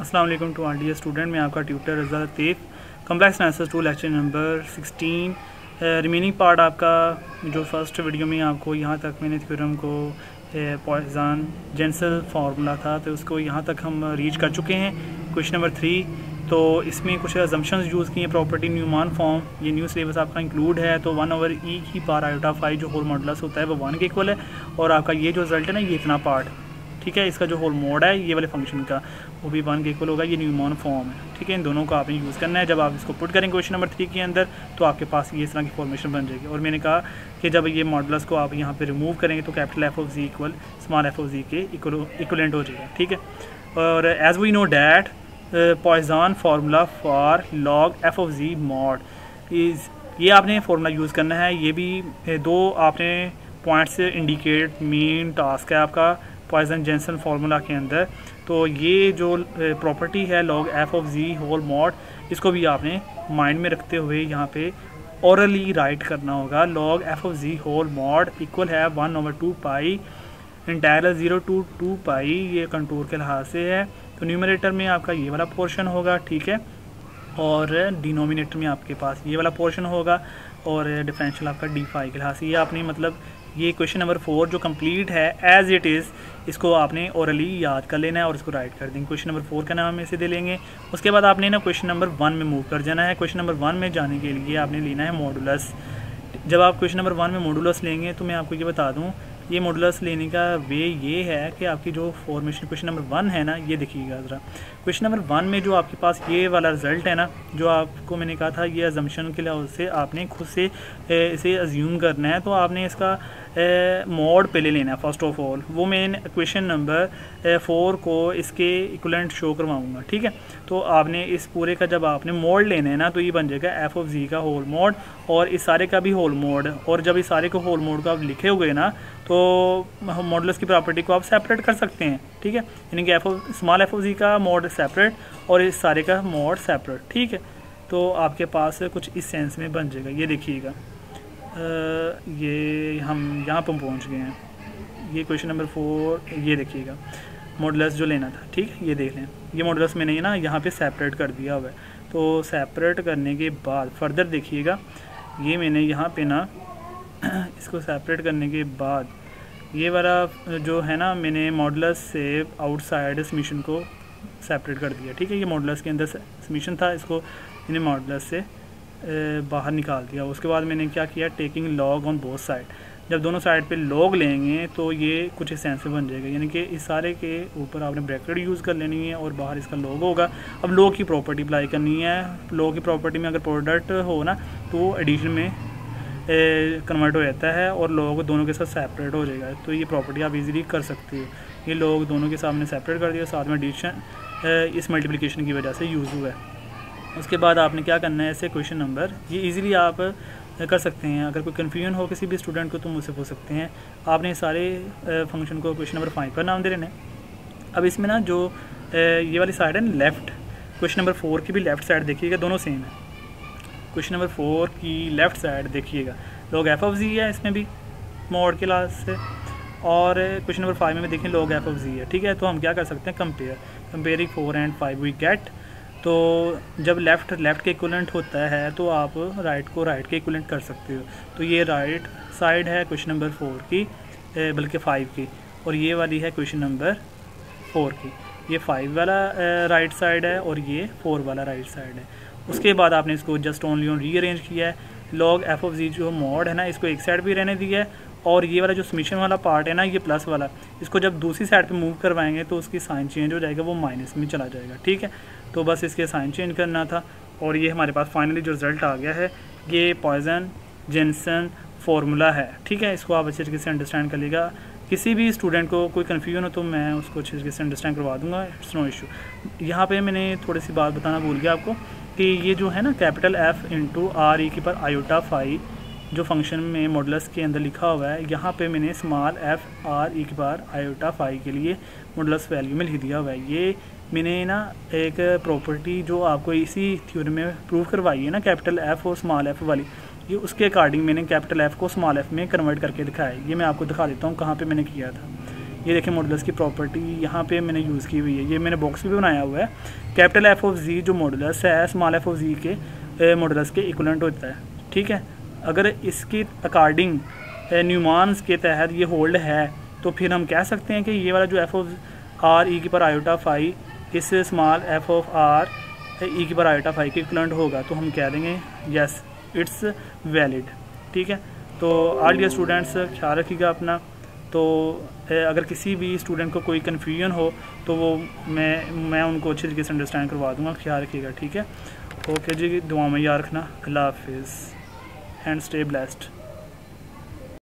अस्सलाम वालेकुम to are student मैं आपका tutor Raza Latif complex answer to lecture number 16 remaining part आपका, जो फ़र्स्ट वीडियो में आपको यहाँ तक मैंने थ्योरम को पॉइजान जेंसल फार्मूला था तो उसको यहाँ तक हम रीच कर चुके हैं। क्वेश्चन नंबर थ्री तो इसमें कुछ एजम्पन्स यूज़ किए प्रॉपर्टी न्यूमान फॉर्म ये न्यू सिलेबस आपका इंक्लूड है तो वन ओवर ई की पार आयोटा फाइव जो होल मॉडलस होता है, वो वन के इक्वल है, और आपका ये जो रिज़ल्ट है ना, ये इतना पार्ट ठीक है? इसका जो होल मोड है, ये वाले फ़ंक्शन का, वो भी वन के इक्वल होगा, ये न्यूमॉन फॉर्म है, ठीक है? इन दोनों को आपने यूज़ करना है। जब आप इसको पुट करेंगे क्वेश्चन नंबर थ्री के अंदर तो आपके पास ये इस तरह की फॉर्मेशन बन जाएगी। और मैंने कहा कि जब ये मॉडल्स को आप यहाँ पर रिमूव करेंगे तो capital f of g equal small f of g के इक्वलेंट हो जाएगा, ठीक है? और as we know that Poisson formula for log f of g mod is ये आपने फार्मूला यूज़ करना है। ये भी दो आपने पॉइंट्स इंडिकेट मेन टास्क है आपका। पॉइजन जेंसन फार्मूला के अंदर। तो ये जो प्रॉपर्टी है log f of g whole mod इसको भी आपने माइंड में रखते हुए यहाँ पे औरली राइट करना होगा। Log f of g whole mod equal है one over two pi integral zero to two pi ये कंटूर के लिहाज से है। तो न्यूमरेटर में आपका ये वाला पोर्शन होगा, ठीक है? और डिनोमिनेटर में आपके पास ये वाला पोर्शन होगा, और डिफरेंशियल आपका डी फाई के लिहाज से। ये आपने मतलब ये क्वेश्चन नंबर फोर जो कंप्लीट है एज इट इज़ इसको आपने औरली याद कर लेना है और इसको राइट कर देंगे क्वेश्चन नंबर फोर का नाम हम इसे दे लेंगे। उसके बाद आपने ना क्वेश्चन नंबर वन में मूव कर जाना है। क्वेश्चन नंबर वन में जाने के लिए आपने लेना है मॉडुलस जब आप क्वेश्चन नंबर वन में मॉडुलस लेंगे तो मैं आपको ये बता दूँ, ये मॉडुलस लेने का वे ये है कि आपकी जो फॉर्मेशन क्वेश्चन नंबर वन है ना, ये देखिएगा ज़रा। क्वेश्चन नंबर वन में जो आपके पास ये वाला रिज़ल्ट है ना, जो आपको मैंने कहा था, ये अजम्पन के लिहाज से आपने खुद से इसे अज्यूम करना है। तो आपने इसका मोड पहले लेना है फ़र्स्ट ऑफ़ ऑल वो मैं क्वेश्चन नंबर फोर को इसके इक्वलेंट शो करवाऊँगा, ठीक है? तो आपने इस पूरे का जब आपने मोड लेना है ना तो ये बन जाएगा एफ़ ऑफ़ जी का होल मोड और इस सारे का भी होल मोड और जब इस सारे को होल मोड का आप लिखे हुए ना तो मॉडल्स की प्रॉपर्टी को आप सेपरेट कर सकते हैं, ठीक है? यानी कि f of small f of g का मोड सेपरेट और इस सारे का मोड सेपरेट ठीक है? तो आपके पास कुछ इस सेंस में बन जाएगा। ये देखिएगा। ये हम यहाँ पर पहुँच गए हैं। ये क्वेश्चन नंबर फोर ये देखिएगा। मॉडलस जो लेना था, ठीक ये देख लें। ये मॉडलस मैंने ना यहाँ पे सेपरेट कर दिया हुआ है। तो सेपरेट करने के बाद फर्दर देखिएगा। ये मैंने यहाँ पे ना इसको सेपरेट करने के बाद, ये वाला जो है ना, मैंने मॉडलस से आउटसाइड इस मिशन को सेपरेट कर दिया, ठीक है? ये मॉडलस के अंदर मिशन था, इसको मैंने मॉडलस से बाहर निकाल दिया। उसके बाद मैंने क्या किया taking log on both side जब दोनों साइड पे लॉग लेंगे तो ये कुछ इस बन जाएगा। यानी कि इस सारे के ऊपर आपने ब्रैकेट यूज़ कर लेनी है और बाहर इसका लॉग होगा। अब लॉग की प्रॉपर्टी अप्लाई करनी है। लॉग की प्रॉपर्टी में अगर प्रोडक्ट हो ना तो एडिशन में कन्वर्ट हो जाता है और लॉग दोनों के साथ सेपरेट हो जाएगा। तो ये प्रॉपर्टी आप इजीली कर सकते हो। ये लॉग दोनों के सामने सेपरेट कर दिया, साथ में एडिशन इस मल्टीप्लिकेशन की वजह से यूज़ हुआ है। उसके बाद आपने क्या करना है, ऐसे क्वेश्चन नंबर ये इजीली आप कर सकते हैं। अगर कोई कन्फ्यूज़न हो किसी भी स्टूडेंट को तो मुझसे पूछ सकते हैं। आपने सारे फ़ंक्शन को क्वेश्चन नंबर फाइव का नाम दे रहे अब इसमें ना जो ये वाली साइड है लेफ़्ट क्वेश्चन नंबर फोर की भी लेफ़्ट साइड देखिएगा, दोनों सेम है। क्वेश्चन नंबर फोर की लेफ़्ट साइड देखिएगा। लोग एफ़ ऑफ़ जी है इसमें भी मोड के लास्ट से। और क्वेश्चन नंबर फाइव में देखें लोग एफ़ ऑफ़ जी है। ठीक है तो हम क्या कर सकते हैं compare comparing four and five we get तो जब लेफ़्ट लेफ़्ट के इक्वलेंट होता है तो आप राइट को राइट के इक्वलेंट कर सकते हो। तो ये राइट साइड है क्वेश्चन नंबर फोर की बल्कि फ़ाइव की, और ये वाली है क्वेश्चन नंबर फोर की। ये फाइव वाला राइट साइड है, और ये फोर वाला राइट साइड है। उसके बाद आपने इसको जस्ट ओनली ऑन रीअरेंज किया है। लॉग एफ़ ऑफ़ जी जो मॉड है ना, इसको एक साइड भी रहने दिया है और ये वाला जो समीशन वाला पार्ट है ना, ये प्लस वाला, इसको जब दूसरी साइड पे मूव करवाएँगे तो उसकी साइन चेंज हो जाएगा, वो माइनस में चला जाएगा, ठीक है? तो बस इसके साइन चेंज करना था और ये हमारे पास फाइनली जो रिज़ल्ट आ गया है, ये पॉइजन जेंसन फार्मूला है, ठीक है? इसको आप अच्छे तरीके से अंडरस्टैंड कर लीजिएगा। किसी भी स्टूडेंट को कोई कन्फ्यूज़न हो तो मैं उसको अच्छे तरीके से अंडरस्टैंड करवा दूँगा इट्स नो इशू यहाँ पे मैंने थोड़ी सी बात बताना भूल गया आपको कि ये जो है ना capital F into R E की पर आयोटा फाइव जो फ़ंक्शन में मॉडल्स के अंदर लिखा हुआ है, यहाँ पे मैंने स्मॉल एफ़ आर एक बार आयोटा फाइव के लिए मॉडल्स वैल्यू में लिख दिया हुआ है। ये मैंने ना एक प्रॉपर्टी जो आपको इसी थ्योरी में प्रूव करवाई है ना कैपिटल एफ़ और स्मॉल एफ़ वाली, ये उसके अकॉर्डिंग मैंने कैपिटल एफ़ को स्मॉल एफ़ में कन्वर्ट करके दिखाया है। ये मैं आपको दिखा देता हूँ कहाँ पर मैंने किया था। ये देखें मॉडल्स की प्रॉपर्टी यहाँ पे मैंने यूज़ की हुई है। ये मैंने बॉक्स भी बनाया हुआ है। कैपिटल एफ़ ऑफ़ जी जो मॉडल्स है स्मॉल एफ़ ऑफ़ जी के मॉडल्स के इक्वलेंट होता है। ठीक है? अगर इसकी अकॉर्डिंग न्यूमानस के तहत ये होल्ड है तो फिर हम कह सकते हैं कि ये वाला जो एफ़ ऑफ़ आर ई की पर आयोटा फाई इस small F of R E की पर आयोटा फाई के इक्वलेंट होगा। तो हम कह देंगे यस इट्स वैलिड ठीक है? तो आल डियर स्टूडेंट्स ख्याल रखिएगा अपना। तो अगर किसी भी स्टूडेंट को कोई कन्फ्यूज़न हो तो वो मैं मैं उनको अच्छे तरीके से अंडरस्टैंड करवा दूँगा। ख्याल रखिएगा, ठीक है? ओके जी दुआ में याद रखना। अल्लाह हाफिज़। and stay blessed.